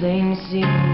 plain to